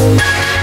Oh,